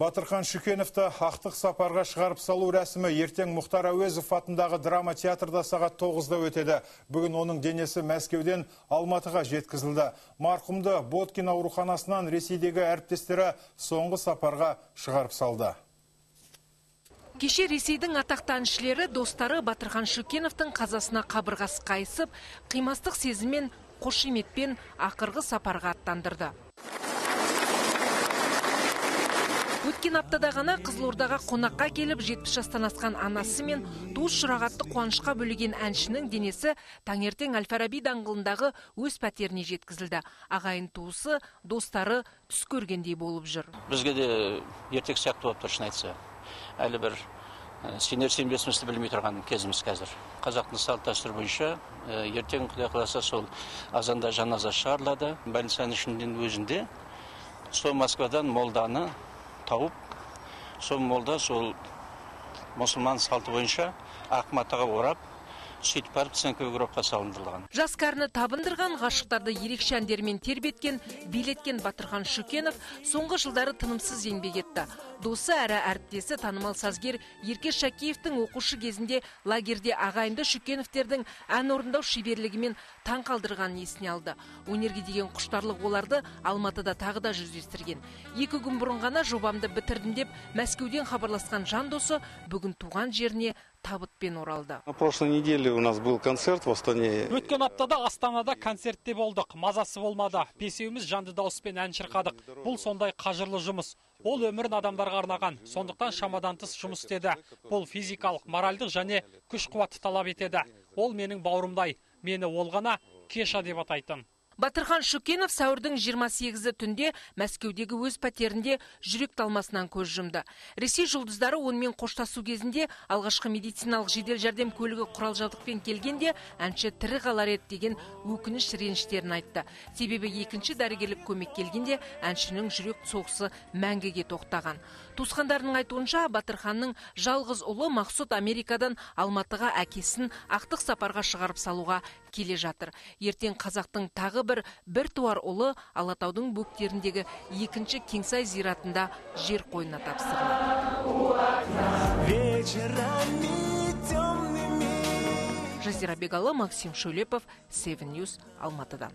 Батырхан Шүкеновті ақтық сапарға шығарып салу рәсімі ертең Мұхтар Әуезов атындағы драма театрда сағат 9-да өтеді. Бүгін оның денесі Мәскеуден Алматыға жеткізілді. Марқұмды Боткин ауруханасынан Ресейдегі әріптестері соңғы сапарға шығарып салды. Кеше Ресейдің атақты әншілері достары Батырхан Шүкеновтың қазасына қабырғасы қайысып, қимастық сезіммен қошеметпен ақырғы сапарға аттандырды. Өткен аптада ғана Қызылордаға қонаққа келіп 70 жастан асқан анасы мен туыс жұрағатты қуанышқа бөлеген әншінің денесі таңертең Әл-Фараби даңғылындағы өз пәтеріне жеткізілді. Ағайын туысы, достары түс көргендей болып жүр. Бізге де ертек сияқты болып тұр, шын айтса. Әлі бір сенер сенбесімізді білмей тұрған кезіміз қазір қазақтың салт дәстүрі бойынша ертең құдай қаласа сол азанда жаназа шығарылады больницаның ішінен өзінде сол москвадан молданы тауып сол молда сол мұсылман салты бойынша ақ матаға орап сөйтіп барып цинковый гробқа салындырылған. Жас кәріні табындырған ғашықтарды ерекше әндермен тербеткен билеткен батырхан шүкенов соңғы жылдары тынымсыз еңбек етті. Досы әрі әріптесі танымал сазгер еркеш шакеевтің оқушы кезінде лагерде ағайынды шүкеновтердің ән орындау шеберлігімен таң қалдырғанын есіне алды. Өнерге деген құштарлық оларды алматыда тағы да жүздестірген. Екі күн бұрын ғана жобамды бітірдім деп мәскеуден хабарласқан жан досы бүгін туған жеріне табытпен оралды на прошлой неделе у нас был концерт в астане. Өткен аптада астанада концертте болдық. Мазасы болмады. Бесеуіміз жанды дауыспен ән шырқадық. Бұл сондай қажырлы жұмыс. Ол өмірін адамдарға арнаған. Сондықтан шамадан тыс жұмыс істеді. Бұл физикалық моральдық және күш қуатты талап етеді. Ол менің бауырымдай. Мені ол ғана кеша деп атайтын. Батырхан Шүкенов сәуірдің 28-і түнде Мәскеудегі өз пәтерінде жүрек талмасынан көз жұмды. Ресей жұлдыздары онымен қоштасу кезінде алғашқы медициналық жедел жәрдем көлігі құрал жабдықпен келгенде әнші тірі қалар еді деген өкініш реніштерін айтты. Себебі екінші дәрігерлік көмек келгенде әншінің жүрек соғысы мәңгіге тоқтаған. Туысқандарының айтуынша Батырханның жалғыз ұлы Мақсұт Америкадан Алматыға әкесін ақтық сапарға шығарып салуға келе жатыр. Ертең қазақтың тағы бір бір туар ұлы Алатаудың бөктеріндегі екінші Кеңсай зиратында жер қойнына тапсырылады. Жазира Бегалы, Максим Шөлепов, Seven News, Алматыдан.